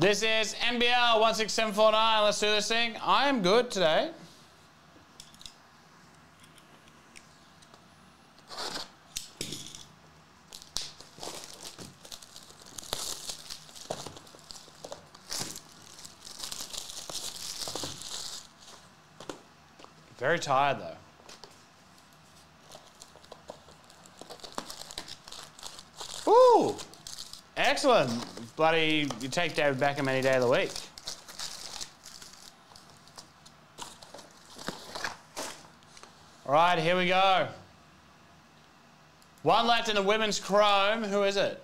This is NBL 16749. Let's do this thing. I am good today. Very tired though. Ooh, excellent. Bloody, you take David Beckham any day of the week. All right, here we go. One left in the women's chrome. Who is it?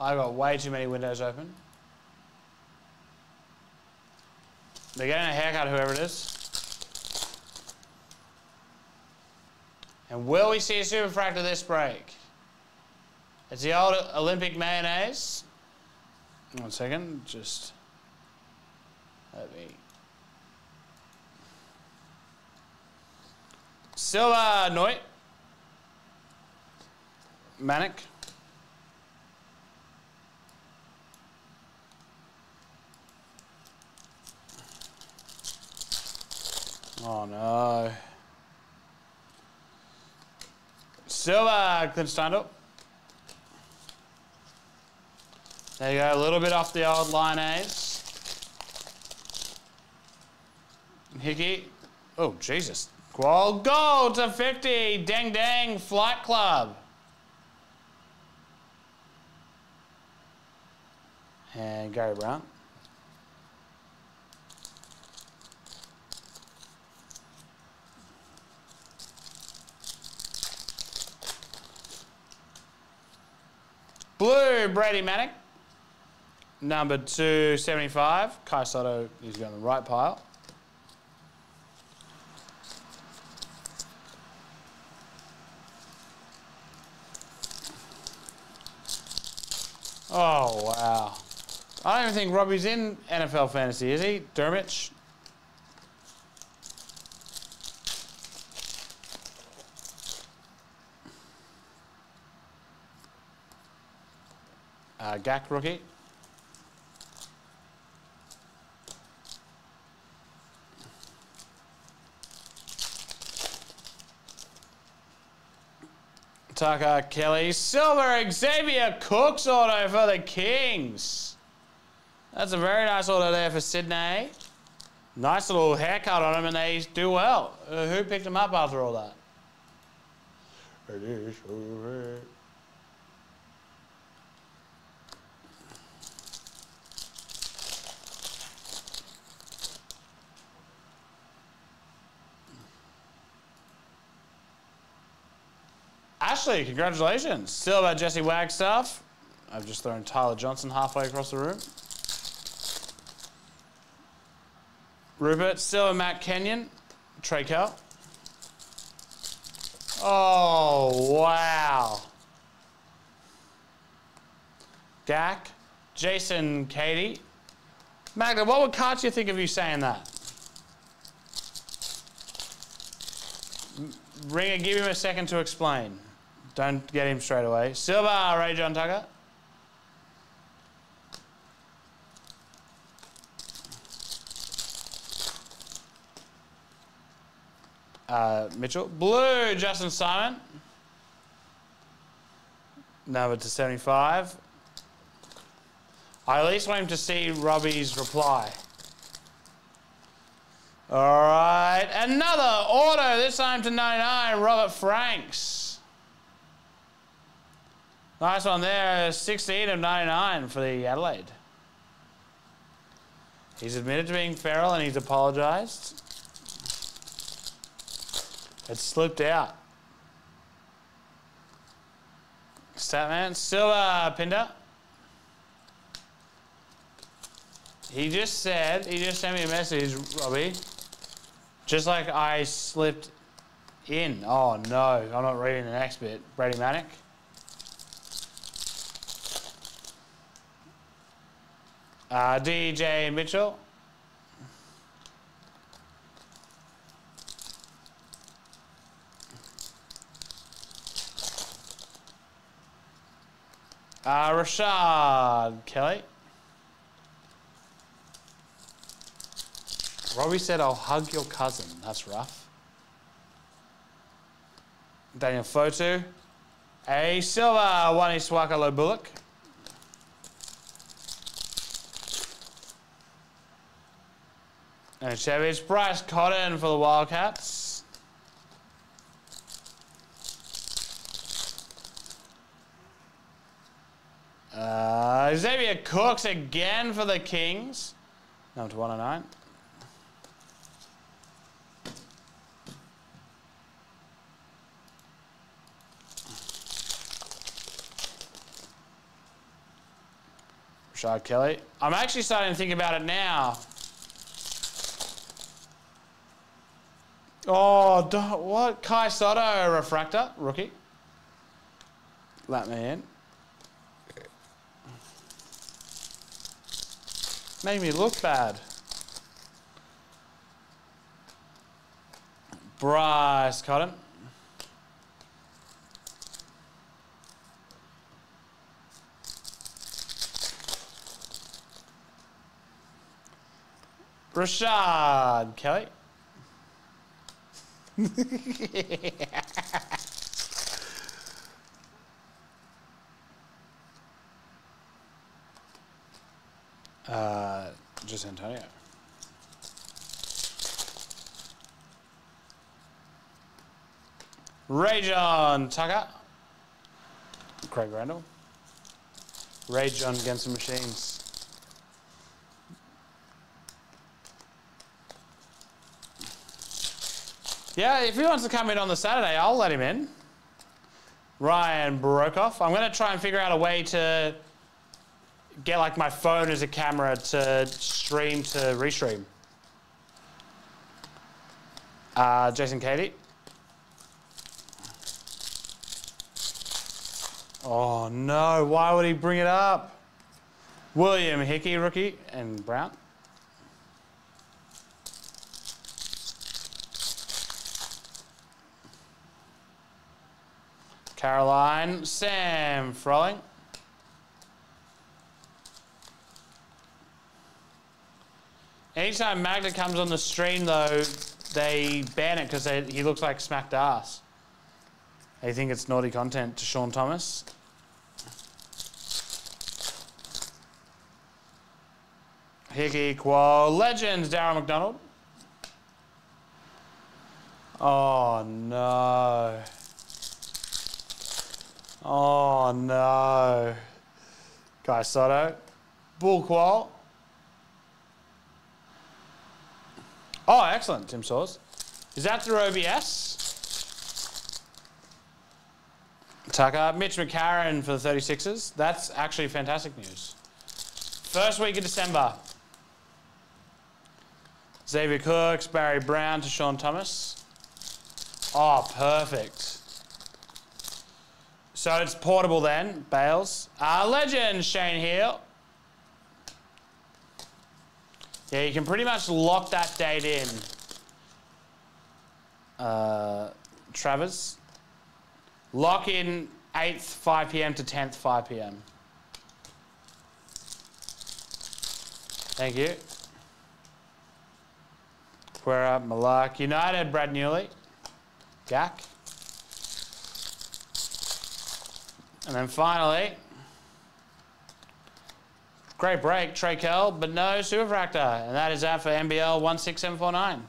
I've got way too many windows open. They're getting a haircut, whoever it is. And will we see a superfractor this break? It's the old Olympic mayonnaise. One second, just let me. Silver Noit. Manic. Oh no. Silver Clint Steindl. There you go, a little bit off the old line A's. Hickey. Oh, Jesus. Qual goal to 50. Dang dang flight club. And Gary Brown. Blue, Brady Manic. Number 275, Kai Sotto is going the right pile. Oh, wow. I don't even think Robbie's in NFL fantasy, is he? Dermich? Uh, Gak rookie. Tucker Kelly. Silver Xavier Cooks auto for the Kings. That's a very nice auto there for Sydney. Nice little haircut on him and they do well. Uh, who picked him up after all that? Ashley, congratulations. Still about Jesse Wagstaff. I've just thrown Tyler Johnson halfway across the room. Rupert, still and Matt Kenyon. Trey Kell. Oh, wow. Gak. Jason Cadee. Magda, what would Katya think of you saying that? Ringer, give him a second to explain. Don't get him straight away. Silver, Rayjon Tucker. Uh, Mitchell. Blue, Justin Simon. Number to 75. I at least want him to see Robbie's reply. All right, another auto, this time to 99, Robert Franks. Nice one there, 16 of 99 for the Adelaide. He's admitted to being feral and he's apologised. It slipped out. Statman, Silver Pinder. He just said, he just sent me a message, Robbie. Just like I slipped in. Oh no, I'm not reading the next bit. Brady Manic. Uh, DJ Mitchell. Uh, Rashad Kelly. Robbie said, I'll hug your cousin. That's rough. Daniel Fotu. A silver, one is Swakalo Bullock. And a Chevy's Bryce Cotton for the Wildcats. Uh, Xavier Cooks again for the Kings. Number to 109. Rashad Kelly. I'm actually starting to think about it now. Oh, don't- what? Kai Sotto, refractor, rookie. Let me in. Made me look bad. Bryce Cotton. Rashad Kelly. uh, just Antonio. Rayjon Tucker. Craig Randall. Ray John against the machines. Yeah, if he wants to come in on the Saturday, I'll let him in. Ryan Broekhoff. I'm going to try and figure out a way to get like my phone as a camera to stream to restream. Uh, Jason Cadee. Oh no, why would he bring it up? William Hickey, rookie, and Brown. Caroline, Sam Froling. Anytime Magda comes on the stream, though, they ban it because he looks like smacked ass. They think it's naughty content to Sean Thomas. Hickey Qual Legends, Darren McDonald. Oh no. Oh no. Kai Sotto. Bull Qual. Oh, excellent, Tim Saws. Is that through OBS? Tucker. Mitch McCarron for the 36ers. That's actually fantastic news. First week of December. Xavier Cooks, Barry Brown to Sean Thomas. Oh, perfect. So it's portable then, Bales. Uh, legend, Shane Heal. Yeah, you can pretty much lock that date in. Uh, Travers. Lock in 8th, 5 p.m. to 10th, 5 p.m. Thank you. Quera, Malak, United, Brad Newley, Gak. And then finally, great break, Trey Kell, but no Superfractor. And that is out for NBL 16749.